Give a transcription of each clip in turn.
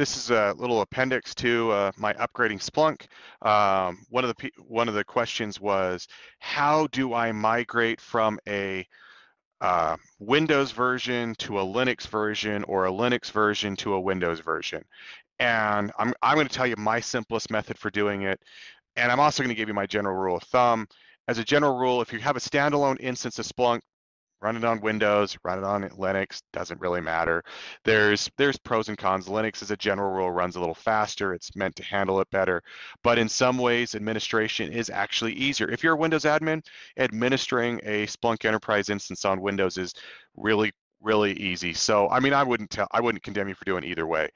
this is a little appendix to uh, my upgrading Splunk. Um, one of the one of the questions was, how do I migrate from a uh, Windows version to a Linux version or a Linux version to a Windows version? And I'm I'm going to tell you my simplest method for doing it, and I'm also going to give you my general rule of thumb. As a general rule, if you have a standalone instance of Splunk, run it on Windows, run it on Linux, doesn't really matter. There's there's pros and cons. Linux as a general rule runs a little faster. It's meant to handle it better. But in some ways, administration is actually easier. If you're a Windows admin, administering a Splunk Enterprise instance on Windows is really really easy. So I mean, I wouldn't tell, I wouldn't condemn you for doing either way.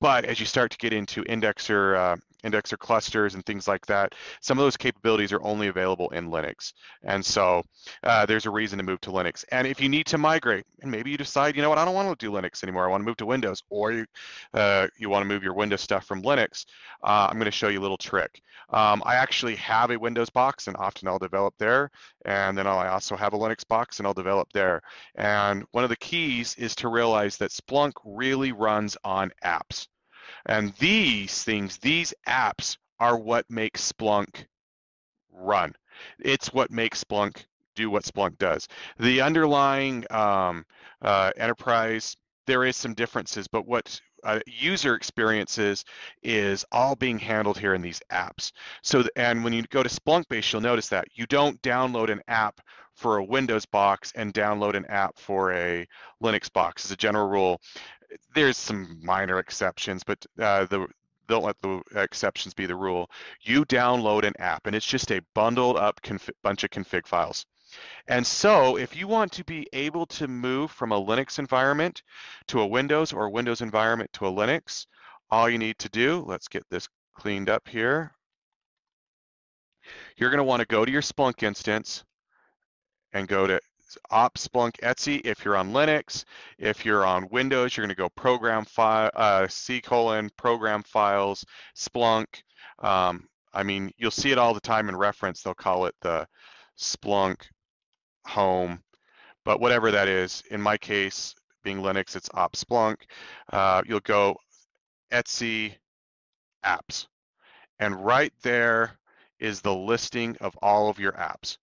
But as you start to get into indexer uh, indexer clusters and things like that, some of those capabilities are only available in Linux. And so uh, there's a reason to move to Linux. And if you need to migrate, and maybe you decide, you know what, I don't want to do Linux anymore. I want to move to Windows, or you uh, you want to move your Windows stuff from Linux. Uh, I'm going to show you a little trick. Um, I actually have a Windows box, and often I'll develop there. And then I also have a Linux box, and I'll develop there. And one of the keys is to realize that Splunk really runs on apps. And these things, these apps are what make Splunk run. It's what makes Splunk do what Splunk does. The underlying um, uh, enterprise, there is some differences, but what uh, user experiences is all being handled here in these apps. So, and when you go to Splunkbase, you'll notice that you don't download an app for a Windows box and download an app for a Linux box. As a general rule, there's some minor exceptions, but uh, the don't let the exceptions be the rule. You download an app, and it's just a bundled up bunch of config files. And so if you want to be able to move from a Linux environment to a Windows or Windows environment to a Linux, all you need to do, let's get this cleaned up here. You're going to want to go to your Splunk instance and go to op Splunk etc if you're on Linux. If you're on Windows, you're going to go program file, uh, C colon program files, Splunk. Um, I mean, you'll see it all the time in reference. They'll call it the Splunk home, but whatever that is, in my case, being Linux, it's op Splunk. Uh, you'll go etc apps. And right there is the listing of all of your apps.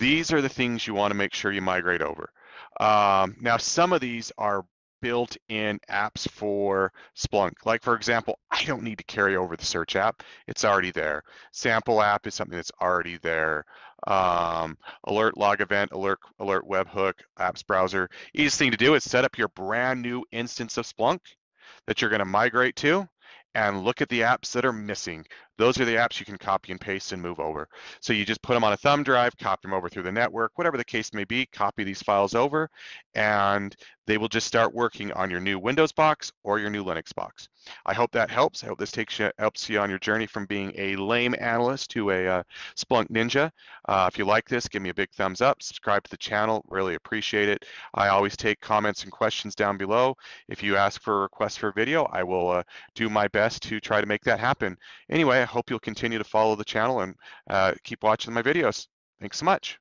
These are the things you want to make sure you migrate over. Um, now, some of these are built-in apps for Splunk. Like for example, I don't need to carry over the search app. It's already there. Sample app is something that's already there. Um, alert log event, alert, alert webhook, apps browser. Easiest thing to do is set up your brand new instance of Splunk that you're gonna migrate to and look at the apps that are missing. Those are the apps you can copy and paste and move over. So you just put them on a thumb drive, copy them over through the network, whatever the case may be, copy these files over, and they will just start working on your new Windows box or your new Linux box. I hope that helps. I hope this takes you, helps you on your journey from being a lame analyst to a uh, Splunk ninja. Uh, if you like this, give me a big thumbs up, subscribe to the channel, really appreciate it. I always take comments and questions down below. If you ask for a request for a video, I will uh, do my best to try to make that happen. Anyway, hope you'll continue to follow the channel and uh, keep watching my videos. Thanks so much.